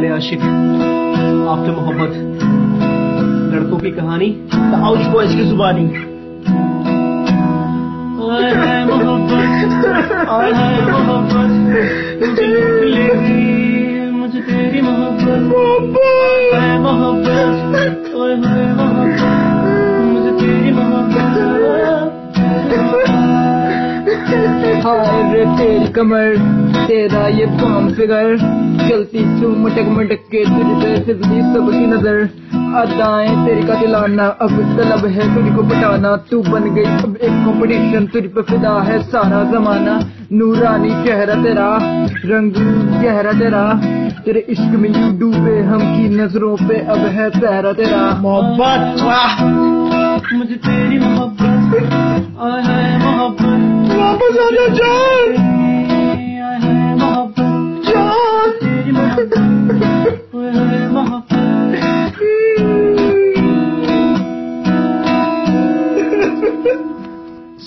خیال عاشق کے محبت، لڑکوں کی کہانی آؤش بوائز کی زبانی۔ آئے محبت محبت، مجھے لے گئی محبت۔ ہائے رے تیری کمر، تیرا یہ فارم فگر؟ چلتی تو مٹک مٹک کے تجھ پہ سبزی سب کی نظر۔ ادائیں تیری کا دلانا، اب طلب ہے تجھ کو پٹانا۔ تو بن گئی اب ایک کمپٹیشن تجھ پہ فدا ہے سارا زمانہ۔ نورانی چہرہ تیرا رنگ گہرا تیرا۔ تیرے عشق میں یوں ڈوبے ہم کی نظروں پہ، اب ہے پہرا تیرا۔ محبت مجھے تیری محبت آئے ہائے محبت۔ muhafız anne can. Can.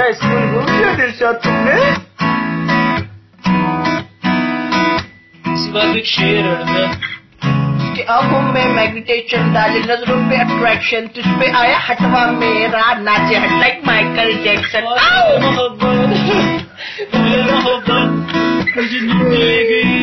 میرا اسکول گھوم لیا دلشاد تم نے اس بات ایک شیر اڑتا کہ آنکھوں میں میگنیٹیشن ڈالے نظروں پہ اٹریکشن تجھ پہ آیا ہٹوا میرا ناچے ہٹ لائک مائیکل جیکسن محبت محبت مجھے لے گئی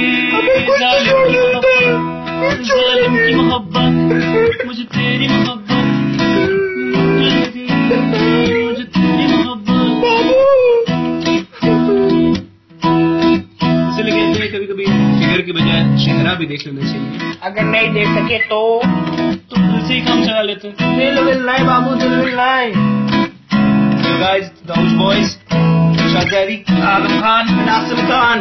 ہیں کبھی کبھی فگر کے بجائے چہرہ بھی دیکھ لینا چاہیے۔ اگر نہیں دیکھ سکے تو تو دل سے ہی کام چلا لیتے۔ ہیں دل بابو دل boys, Shazari, عامر خان ناصر خان